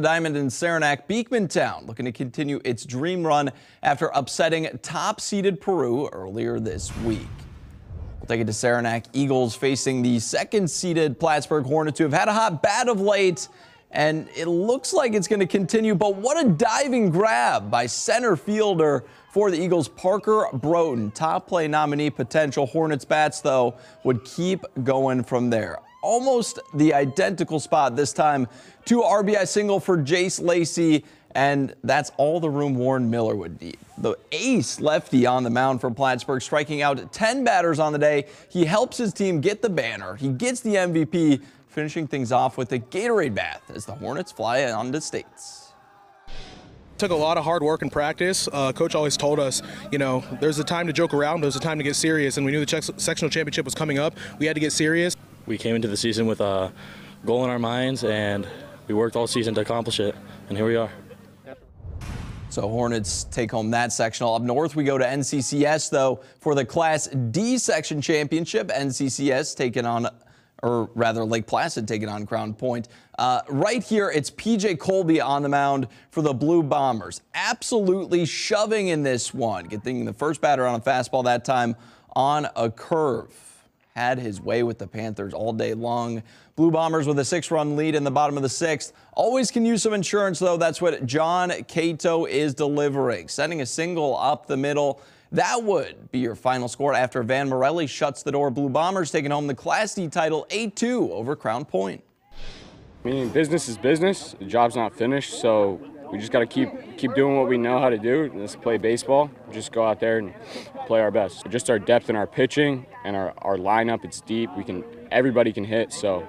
Diamond in Saranac, Beekmantown looking to continue its dream run after upsetting top-seeded Peru earlier this week. We'll take it to Saranac Eagles facing the second-seeded Plattsburgh Hornets who have had a hot bat of late and it looks like it's going to continue. But what a diving grab by center fielder for the Eagles, Parker Broughton. Top play nominee potential. Hornets bats, though, would keep going from there. Almost the identical spot this time. Two RBI single for Jace Lacey, and that's all the room Warren Miller would need. The ace lefty on the mound for Plattsburgh, striking out 10 batters on the day. He helps his team get the banner. He gets the MVP, finishing things off with a Gatorade bath as the Hornets fly on to States. Took a lot of hard work and practice. Uh, coach always told us, you know, there's a time to joke around, there's a time to get serious, and we knew the sectional championship was coming up. We had to get serious. We came into the season with a goal in our minds, and we worked all season to accomplish it, and here we are. So Hornets take home that sectional. Up north, we go to NCCS, though, for the Class D section championship. NCCS taking on or rather Lake Placid taking on Crown Point. Uh, right here, it's PJ Colby on the mound for the Blue Bombers. Absolutely shoving in this one, getting the first batter on a fastball that time on a curve. Had his way with the Panthers all day long. Blue Bombers with a six-run lead in the bottom of the sixth. Always can use some insurance, though. That's what John Cato is delivering. Sending a single up the middle. That would be your final score after Van Morelli shuts the door. Blue Bombers taking home the Class D title 8-2 over Crown Point. I mean, business is business. The job's not finished, so we just got to keep keep doing what we know how to do. Let's play baseball. Just go out there and play our best. Just our depth in our pitching and our, our lineup. It's deep. We can everybody can hit. So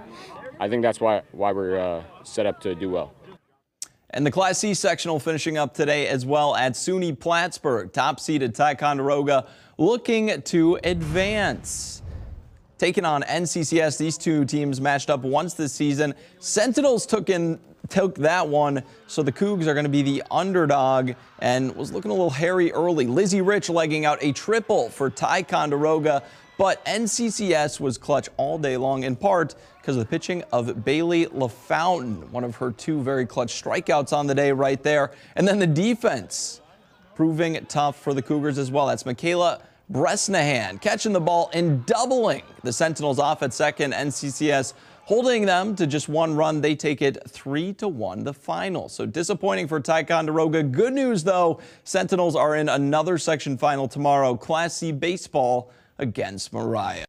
I think that's why why we're uh, set up to do well. And the Class C sectional finishing up today as well at SUNY Plattsburgh. Top seeded Ticonderoga looking to advance. Taking on NCCS, these two teams matched up once this season. Sentinels took in took that one, so the Cougs are going to be the underdog and was looking a little hairy early. Lizzie Rich legging out a triple for Ticonderoga. But NCCS was clutch all day long, in part because of the pitching of Bailey LaFountain, one of her two very clutch strikeouts on the day right there. And then the defense proving tough for the Cougars as well. That's Michaela Bresnahan catching the ball and doubling the Sentinels off at second. NCCS holding them to just one run. They take it three to one, the final. So disappointing for Ticonderoga. Good news though, Sentinels are in another section final tomorrow. Class C baseball against Moriah.